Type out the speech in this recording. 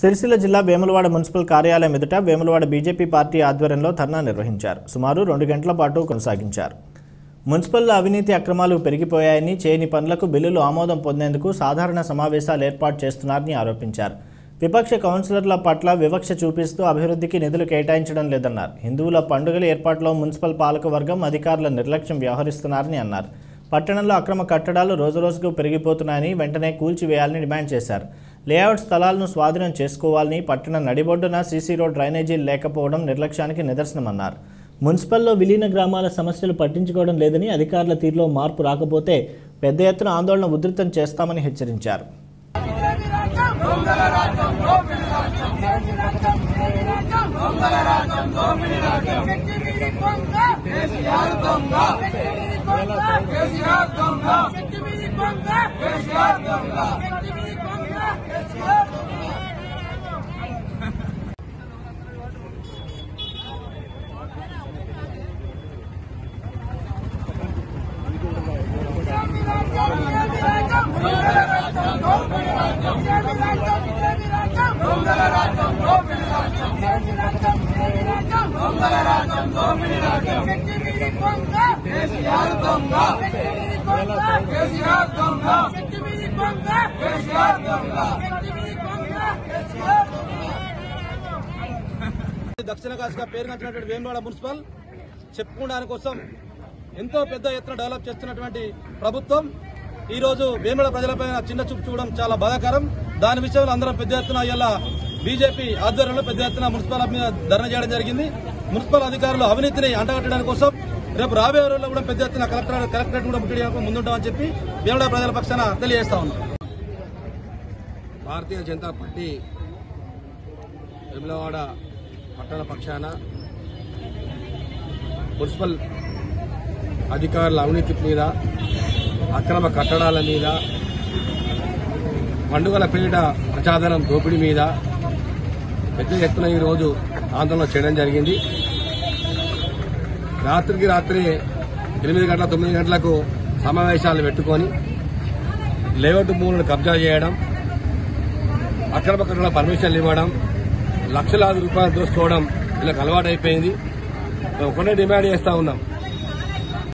సిరిసిల్ల జిల్లా వేములవాడ మున్సిపల్ కార్యాలయం ఎదుట వేములవాడ బీజేపీ పార్టీ ఆధ్వర్యంలో ధర్నా నిర్వహించారు. సుమారు రెండు గంటల పాటు కొనసాగించారు. మున్సిపల్లో అవినీతి అక్రమాలు పెరిగిపోయాయని చేయని పనులకు బిల్లులు ఆమోదం పొందేందుకు సాధారణ సమావేశాలు ఏర్పాటు చేస్తున్నారని ఆరోపించారు. విపక్ష కౌన్సిలర్ల పట్ల వివక్ష చూపిస్తూ అభివృద్ధికి నిధులు కేటాయించడం లేదన్నారు. హిందువుల పండుగల ఏర్పాట్లో మున్సిపల్ పాలకవర్గం అధికారుల నిర్లక్ష్యం వ్యవహరిస్తున్నారని అన్నారు. పట్టణంలో అక్రమ కట్టడాలు రోజురోజుకు పెరిగిపోతున్నాయని వెంటనే కూల్చివేయాలని డిమాండ్ చేశారు. లేఅవుట్ స్థలాలను స్వాధీనం చేసుకోవాలని పట్టణ నడిబొడ్డున సీసీ రోడ్ డ్రైనేజీలు లేకపోవడం నిర్లక్ష్యానికి నిదర్శనమన్నారు. మున్సిపల్లో విలీన గ్రామాల సమస్యలు పట్టించుకోవడం లేదని అధికారుల తీరులో మార్పు రాకపోతే పెద్ద ఎత్తున ఆందోళన ఉధృతం చేస్తామని హెచ్చరించారు. దక్షిణ కాశీగా పేరుగాంచినటువంటి వేములవాడ మున్సిపల్ చెప్పుకోవడానికి కోసం ఎంతో పెద్ద ఎత్తున డెవలప్ చేస్తున్నటువంటి ప్రభుత్వం. ఈ రోజు వేముల ప్రజలపై చిన్న చూపు చూడడం చాలా బాధాకరం. దాని విషయంలో అందరం పెద్ద ఎత్తున ఇలా బీజేపీ ఆధ్వర్యంలో పెద్ద ఎత్తున మున్సిపల్ మీద ధర్నా చేయడం జరిగింది. మున్సిపల్ అధికారులు అవినీతిని అంటగట్టడానికి కోసం రేపు రాబోయే రోజుల్లో కూడా పెద్ద ఎత్తున కలెక్టర్ కలెక్టరేట్ కూడా ముట్టడియడానికి ముందుంటామని చెప్పి వేముల ప్రజల పక్షాన తెలియజేస్తా ఉన్నాం. భారతీయ జనతా పార్టీ వెమ్లవాడ పట్టణ పక్షాన మున్సిపల్ అధికారుల అవినీతి మీద అక్రమ కట్టడాల మీద పండుగల పేరిట ప్రజాధనం దోపిడీ మీద పెద్ద ఎత్తున ఈరోజు ఆందోళన చేయడం జరిగింది. రాత్రికి రాత్రి ఎనిమిది గంటల తొమ్మిది గంటలకు సమావేశాలు పెట్టుకొని లేఅవుట్ భూములను కబ్జా చేయడం అక్రమ కట్టడ పర్మిషన్లు ఇవ్వడం లక్షలాది రూపాయలు దోసుకోవడం వీళ్ళకి అలవాటైపోయింది. మేము ఒకటే డిమాండ్ చేస్తా ఉన్నాం.